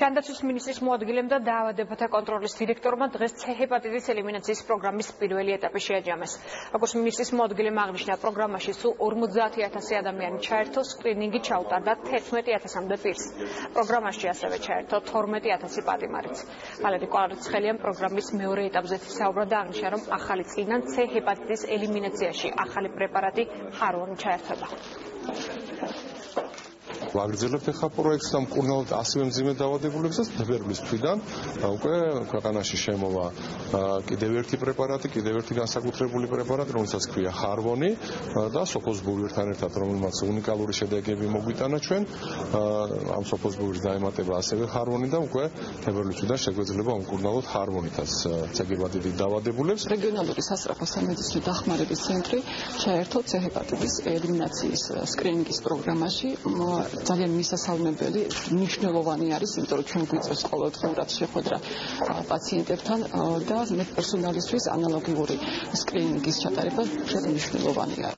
განდაცვის მინისტრის მოადგილემ და დაავადებათა კონტროლის დირექტორმა დღეს C ჰეპატიტის ელიმინაციის პროგრამის პირველი ეტაპი შეაჯამეს. როგორც მინისტრის მოადგილემ აღნიშნა, პროგრამაში სულ 50000 ადამიანი ჩაერთო, სკრინინგი ჩაუტარდა 11000-მდე პირს. პროგრამაში ასევე ჩაერთო 12000 პატიმარიც. ვალერი კვარცხელიამ პროგრამის მეორე ეტაპზე საუბრა და აღნიშნა, რომ ახალი წინან C ჰეპატიტის ელიმინაციაში ახალი პრეპარატი ჰარონ ჩაერთება. ვაგრძელებთ ახლა პროექტს და მკურნალობთ ასევე მძიმე დაავადებულებსაც თებერვლის თვიდან უკვე ქვეყანაში შემოვა კიდევ ერთი პრეპარატი, კიდევ ერთი განსაკუთრებული პრეპარატი, რომელსაც ქვია ხარვონი და სოფოსბურთან ერთად, რომელმაც უნიკალური შედეგები მოგვიტანა ჩვენ. ამ სოფოსბურის დაემატება ასევე ხარვონი და უკვე თებერვლის თვიდან შეგვეძლება უმკურნალოთ ხარვონითაც ცეგირვადიდი დაავადებულებს. რეგიონალური სასწრაფო სამედიცინო დახმარების ცენტრი ჩაერთო ცეჰეპატიტის ელიმინაციის სკრინინგის პროგრამაში ძალიან მისასალმებელი, მნიშვნელოვანი არის, იმიტომ რომ ჩვენ გვიწევს ყოველდღურად შეხვედრა პაციენტებთან და მე პერსონალისთვის ანალოგიური სკრინინგის ჩატარება მნიშვნელოვანია.